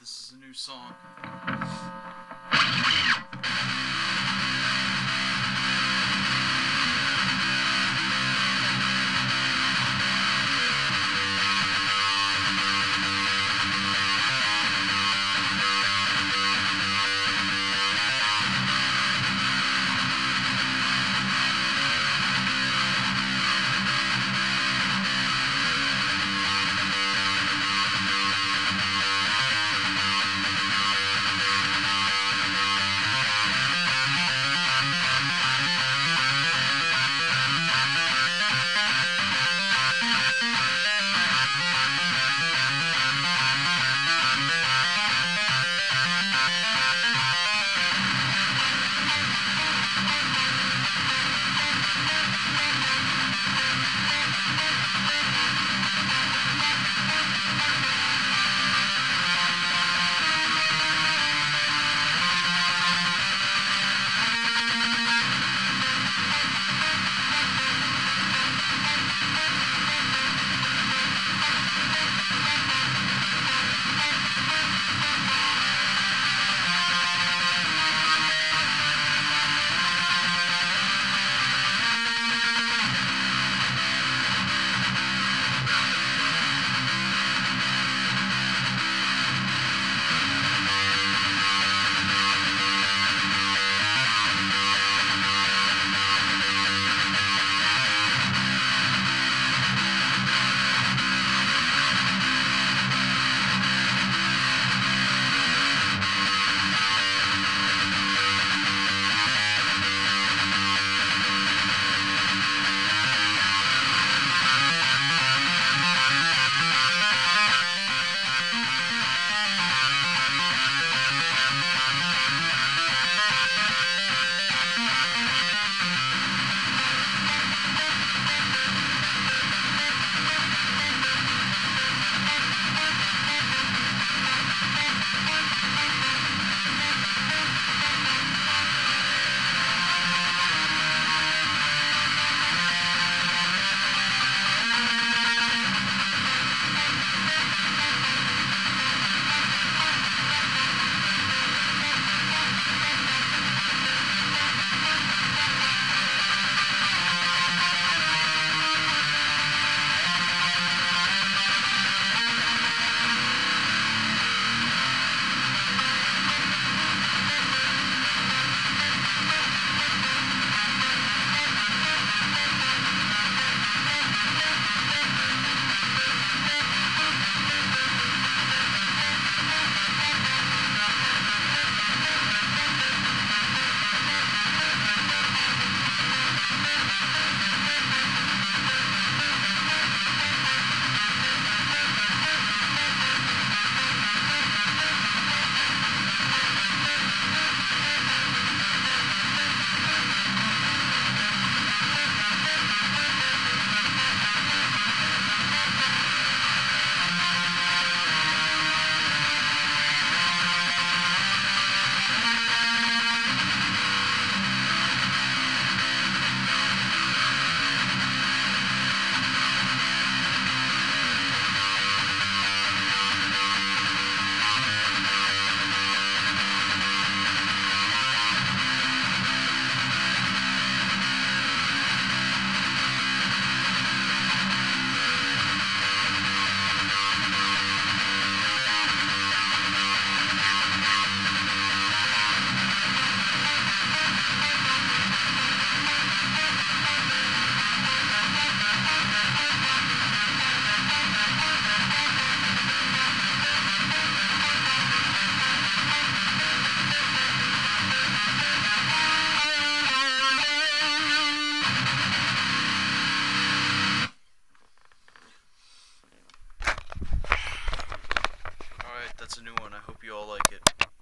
This is a new song. It's a new one. I hope you all like it.